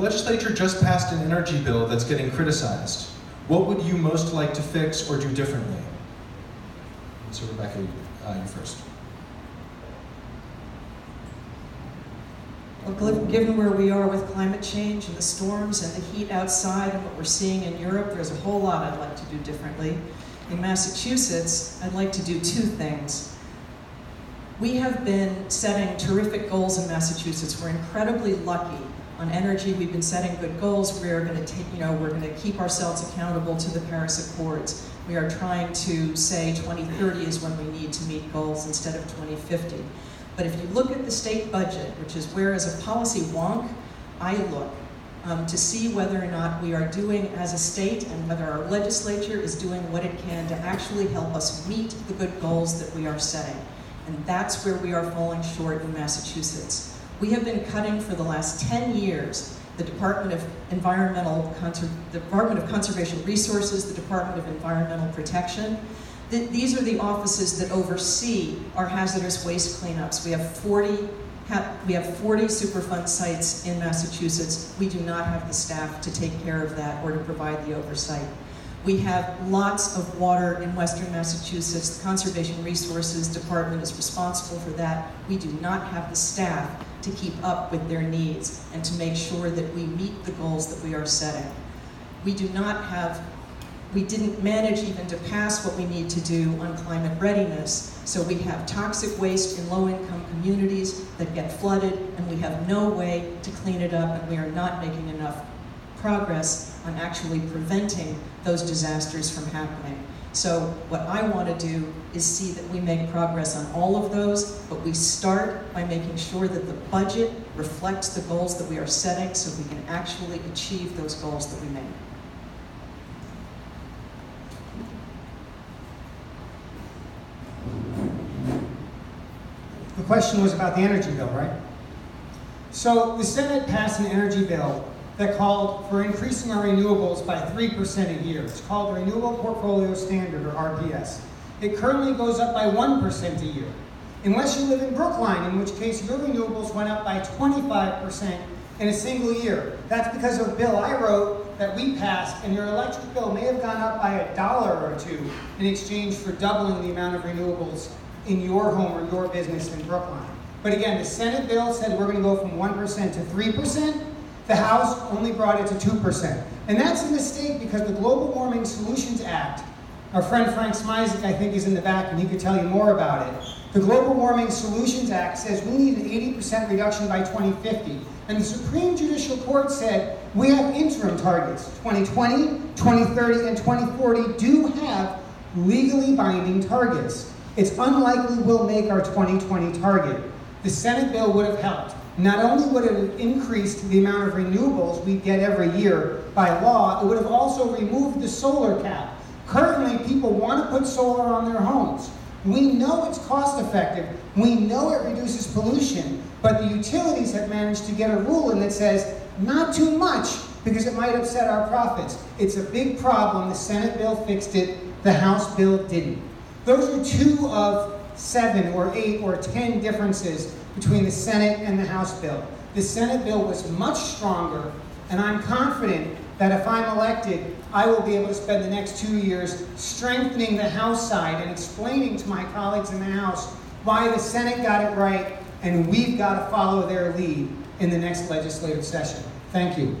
legislature just passed an energy bill that's getting criticized. What would you most like to fix or do differently? So Rebecca, uh, you first. Well, given where we are with climate change and the storms and the heat outside and what we're seeing in Europe, there's a whole lot I'd like to do differently. In Massachusetts, I'd like to do two things. We have been setting terrific goals in Massachusetts. We're incredibly lucky on energy. We've been setting good goals. We're going to take, you know, we're going to keep ourselves accountable to the Paris Accords. We are trying to say 2030 is when we need to meet goals instead of 2050. But if you look at the state budget, which is where as a policy wonk, I look um, to see whether or not we are doing as a state and whether our legislature is doing what it can to actually help us meet the good goals that we are setting. And that's where we are falling short in Massachusetts. We have been cutting for the last 10 years the Department of Environmental the Department of Conservation Resources, the Department of Environmental Protection, these are the offices that oversee our hazardous waste cleanups. We have 40 we have 40 Superfund sites in Massachusetts. We do not have the staff to take care of that or to provide the oversight. We have lots of water in western Massachusetts. The Conservation Resources Department is responsible for that. We do not have the staff to keep up with their needs and to make sure that we meet the goals that we are setting. We do not have we didn't manage even to pass what we need to do on climate readiness. So we have toxic waste in low-income communities that get flooded, and we have no way to clean it up, and we are not making enough progress on actually preventing those disasters from happening. So what I want to do is see that we make progress on all of those, but we start by making sure that the budget reflects the goals that we are setting so we can actually achieve those goals that we make. The question was about the energy bill, right? So the Senate passed an energy bill that called for increasing our renewables by 3% a year. It's called the Renewable Portfolio Standard, or RPS. It currently goes up by 1% a year. Unless you live in Brookline, in which case your renewables went up by 25% in a single year. That's because of a bill I wrote that we passed, and your electric bill may have gone up by a dollar or two in exchange for doubling the amount of renewables in your home or your business in Brookline. But again, the Senate bill said we're going to go from 1% to 3%. The House only brought it to 2%. And that's a mistake because the Global Warming Solutions Act, our friend Frank Smizik, I think, is in the back and he could tell you more about it. The Global Warming Solutions Act says we need an 80% reduction by 2050. And the Supreme Judicial Court said we have interim targets. 2020, 2030, and 2040 do have legally binding targets it's unlikely we'll make our 2020 target. The Senate bill would have helped. Not only would it have increased the amount of renewables we get every year by law, it would have also removed the solar cap. Currently, people want to put solar on their homes. We know it's cost effective. We know it reduces pollution, but the utilities have managed to get a rule in that says not too much because it might upset our profits. It's a big problem. The Senate bill fixed it. The House bill didn't. Those are two of seven or eight or ten differences between the Senate and the House bill. The Senate bill was much stronger, and I'm confident that if I'm elected, I will be able to spend the next two years strengthening the House side and explaining to my colleagues in the House why the Senate got it right and we've got to follow their lead in the next legislative session. Thank you.